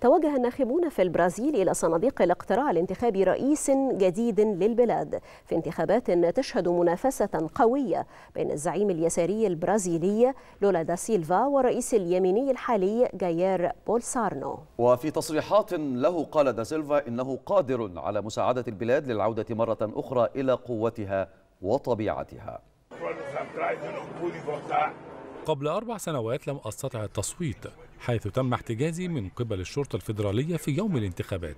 توجه الناخبون في البرازيل إلى صناديق الاقتراع لانتخاب رئيس جديد للبلاد. في انتخابات تشهد منافسة قوية بين الزعيم اليساري البرازيلي لولا دا سيلفا والرئيس اليميني الحالي جاير بولسارنو. وفي تصريحات له قال دا سيلفا إنه قادر على مساعدة البلاد للعودة مرة أخرى إلى قوتها وطبيعتها. قبل أربع سنوات لم أستطع التصويت حيث تم احتجازي من قبل الشرطة الفيدرالية في يوم الانتخابات.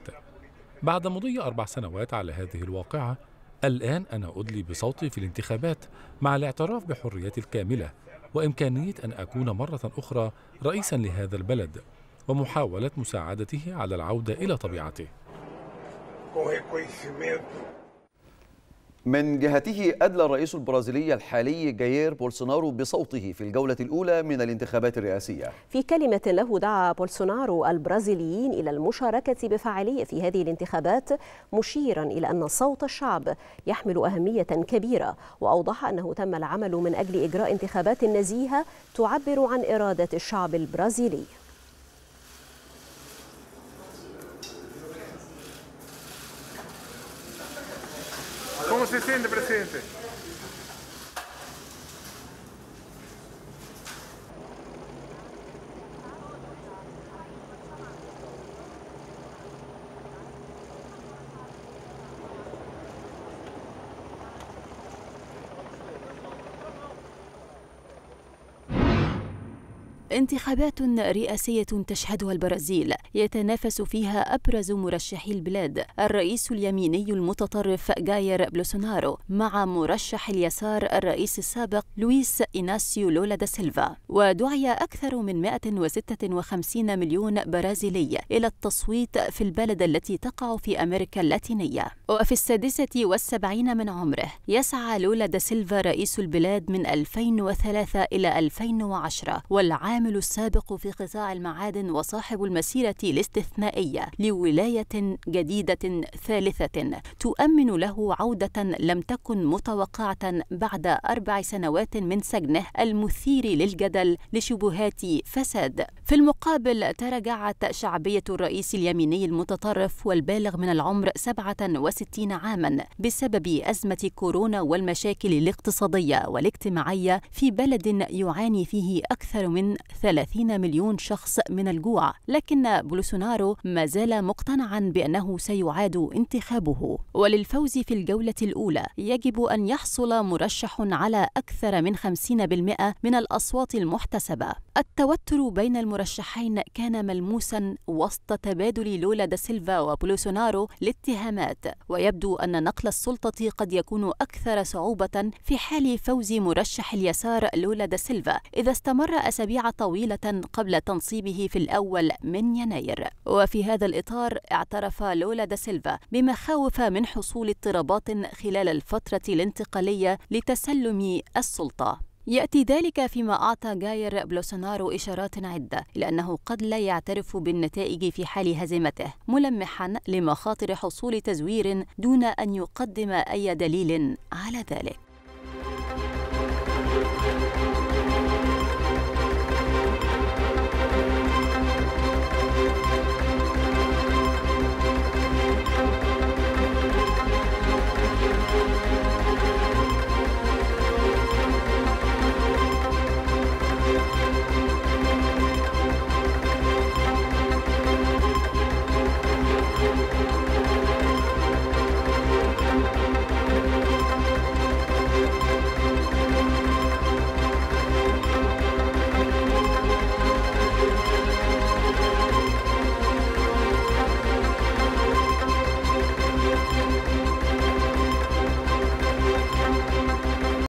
بعد مضي أربع سنوات على هذه الواقعة الآن أنا أدلي بصوتي في الانتخابات مع الاعتراف بحريتي الكاملة وإمكانية أن أكون مرة أخرى رئيسا لهذا البلد ومحاولة مساعدته على العودة إلى طبيعته. من جهته أدلى الرئيس البرازيلي الحالي جاير بولسونارو بصوته في الجولة الأولى من الانتخابات الرئاسية. في كلمة له دعا بولسونارو البرازيليين إلى المشاركة بفعالية في هذه الانتخابات مشيرا إلى أن صوت الشعب يحمل أهمية كبيرة وأوضح أنه تم العمل من أجل إجراء انتخابات نزيهة تعبر عن إرادة الشعب البرازيلي. Se siente, presidente? انتخابات رئاسية تشهدها البرازيل يتنافس فيها أبرز مرشحي البلاد الرئيس اليميني المتطرف جاير بلوسونارو مع مرشح اليسار الرئيس السابق لويس إيناسيو لولا دا سيلفا. ودعي أكثر من 156 مليون برازيلي إلى التصويت في البلد التي تقع في أمريكا اللاتينية. وفي السادسة والسبعين من عمره يسعى لولا دا سيلفا رئيس البلاد من 2003 إلى 2010 والعام العامل السابق في قطاع المعادن وصاحب المسيرة الاستثنائية لولاية جديدة ثالثة تؤمن له عودة لم تكن متوقعة بعد أربع سنوات من سجنه المثير للجدل لشبهات فساد. في المقابل تراجعت شعبية الرئيس اليميني المتطرف والبالغ من العمر 67 عاما بسبب أزمة كورونا والمشاكل الاقتصادية والاجتماعية في بلد يعاني فيه أكثر من 30 مليون شخص من الجوع لكن بولسونارو ما زال مقتنعا بأنه سيعاد انتخابه. وللفوز في الجولة الأولى يجب أن يحصل مرشح على أكثر من 50% من الأصوات المحتسبة. التوتر بين المرشحين كان ملموسا وسط تبادل لولا دا سيلفا وبولسونارو لاتهامات. ويبدو أن نقل السلطة قد يكون أكثر صعوبة في حال فوز مرشح اليسار لولا دا سيلفا. إذا استمر أسابيع طويلة قبل تنصيبه في الأول من يناير. وفي هذا الإطار اعترف لولا دا سيلفا بمخاوف من حصول اضطرابات خلال الفترة الانتقالية لتسلم السلطة. يأتي ذلك فيما أعطى جاير بلوسونارو إشارات عدة لأنه قد لا يعترف بالنتائج في حال هزيمته ملمحا لمخاطر حصول تزوير دون أن يقدم أي دليل على ذلك.